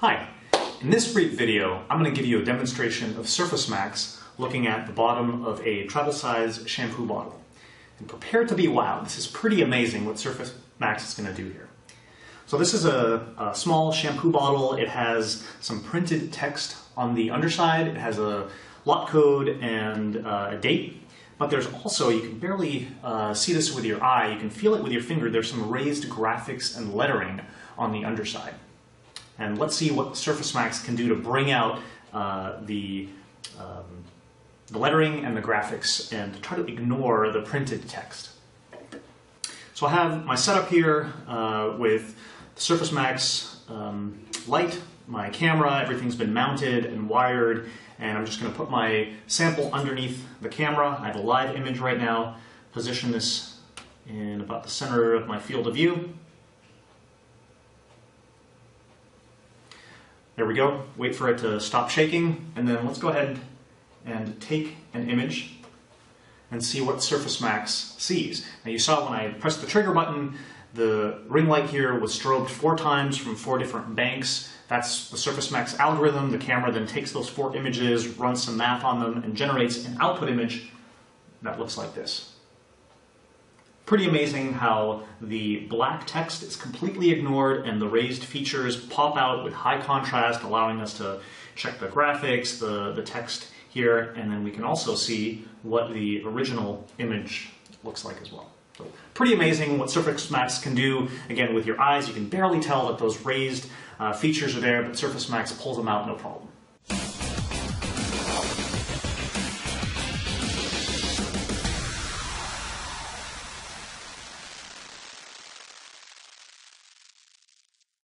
Hi, in this brief video I'm going to give you a demonstration of Surface Max looking at the bottom of a travel size shampoo bottle. And prepare to be wowed, this is pretty amazing what Surface Max is going to do here. So this is a, a, small shampoo bottle, it has some printed text on the underside, it has a lot code and uh, a date, but there's also, you can barely uh, see this with your eye, you can feel it with your finger, there's some raised graphics and lettering on the underside. And let's see what Surface Max can do to bring out uh, the, um, the lettering and the graphics and try to ignore the printed text. So I have my setup here uh, with the Surface Max um, light, my camera, everything's been mounted and wired, and I'm just going to put my sample underneath the camera. I have a live image right now, position this in about the center of my field of view. There we go. Wait for it to stop shaking, and then let's go ahead and take an image and see what Surface Max sees. Now you saw when I pressed the trigger button, the ring light here was strobed four times from four different banks. That's the Surface Max algorithm. The camera then takes those four images, runs some math on them, and generates an output image that looks like this. Pretty amazing how the black text is completely ignored and the raised features pop out with high contrast, allowing us to check the graphics, the, the text here, and then we can also see what the original image looks like as well. So pretty amazing what Surface Max can do. Again, with your eyes, you can barely tell that those raised uh, features are there, but Surface Max pulls them out no problem.